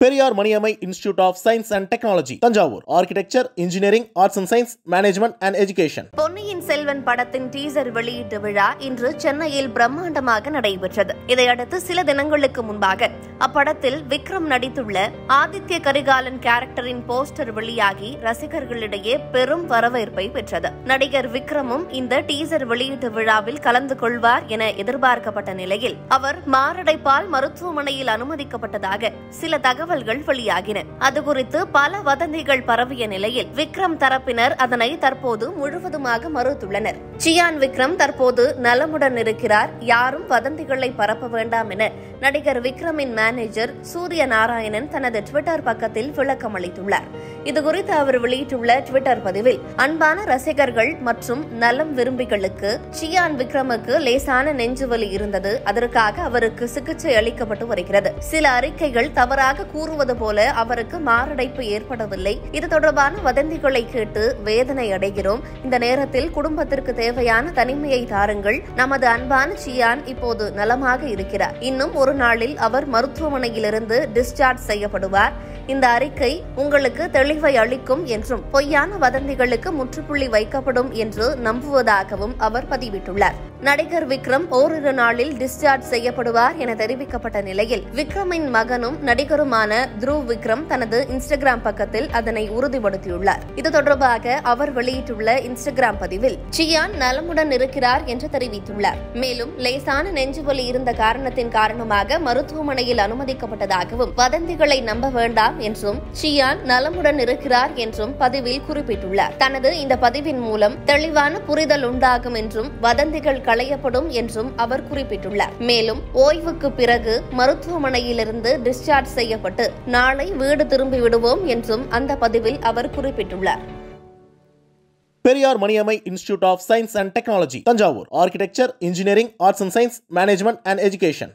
Periyar Maniammai institute of science and technology Thanjavur. Architecture engineering arts and science management and education Ponniyin Selvan படத்தின் teaser வெளியீட்டு விழா இன்று சென்னையில் பிரம்மாண்டமாக நடைபெற்றது. இதையடுத்து சில தினங்களுக்கு முன்பாக அப்படத்தில் விக்ரம் நடித்துள்ள ஆதித்ய கரிகாலன் கேரக்டரின் போஸ்டர் வெளியாகி ரசிகர்களிடையே பெரும் வரவேற்பை பெற்றது. நடிகர் விக்ரமும் இந்த டீசர் வெளியீட்டு விழாவில் கலந்து கொள்வார் என எதிர்பார்க்கப்பட்ட நிலையில் அவர் மாரடைப்பால் மருத்துவமனையில் அனுமதிக்கப்பட்டதாக சில தகவல் தகவல்கள் வெளியாகின. அது குறித்து பல வதந்திகள் பரவிய நிலையில் விக்ரம் தரப்பினர் அதனை தற்போது முழுவதுமாக மறுத்துள்ளனர். சியான் விக்ரம் தற்போது நலமுடன் இருக்கிறார். யாரும் வதந்திகளை பரப்ப வேண்டாம் என நடிகர் விக்ரமின் மேனேஜர் சூரிய நாராயணன் தனது ட்விட்டர் பக்கத்தில் விளக்கம் அளித்துள்ளார். இதுகுறித்து அவர் வெளியிட்டுள்ள ட்விட்டர் பதிவில் அன்பான ரசிகர்கள் மற்றும் நலம் விரும்பிகளுக்கு சியான் விக்ரமுக்கு லேசான நெஞ்சுவலி இருந்தது. அதற்காக அவருக்கு சிகிச்சை அளிக்கப்பட்டு வருகிறது. சில அறிக்கைகள் தவறாக கூறுவது போல அவருக்கு மாரடைப்பு ஏற்படவில்லை. இது தொடர்பான வதந்திகளை கேட்டு வேதனை அடைகிறோம். இந்த நேரத்தில் குடும்பத்திற்கு தேவையான தனிமையை தாருங்கள். நமது அன்பான சியான் இப்போது நலமாக இருக்கிறார். இன்னும் ஒரு நாளில் அவர் மருத்துவமனையிலிருந்து டிஸ்சார்ஜ் செய்யப்படுவார். இந்த அறிக்கை உங்களுக்கு தெளிவை அளிக்கும் என்றும் பொய்யான வதந்திகளுக்கு முற்றுப்புள்ளி வைக்கப்படும் என்று நம்புவதாகவும் அவர் பதிவிட்டுள்ளார். நடிகர் விக்ரம் ஓரிரு நாளில் டிஸ்சார்ஜ் செய்யப்படுவார் என தெரிவிக்கப்பட்ட நிலையில் விக்ரமின் மகனும் நடிகருமான த்ருவ் விக்ரம் தனது இன்ஸ்டாகிராம் பக்கத்தில் அதனை உறுதிப்படுத்தியுள்ளார். இது தொடர்பாக அவர் வெளியிட்டுள்ள இன்ஸ்டாகிராம் பதிவில் சியான் நலமுடன் இருக்கிறார் என்று தெரிவித்துள்ளார். மேலும் லேசான நெஞ்சுவலி இருந்த காரணத்தின் காரணமாக மருத்துவமனையில் அனுமதிக்கப்பட்டதாகவும் வதந்திகளை நம்ப வேண்டாம் என்றும் சியான் நலமுடன் இருக்கிறார் என்றும் பதிவில் குறிப்பிட்டுள்ளார். தனது இந்த பதிவின் மூலம் தெளிவான புரிதல் உண்டாகும் என்றும் வதந்திகள் களையப்படும் என்றும் அவர் குறிப்பிட்டுள்ளார். மேலும் ஓய்வுக்கு பிறகு மருத்துவமனையிலிருந்து டிஸ்சார்ஜ் செய்யப்பட்டு நாளை வீடு திரும்பி விடுவோம் என்றும் அந்த பதிவில் அவர் குறிப்பிட்டுள்ளார். Periyar Maniammai institute of science and technology Thanjavur. Architecture engineering arts and science management and education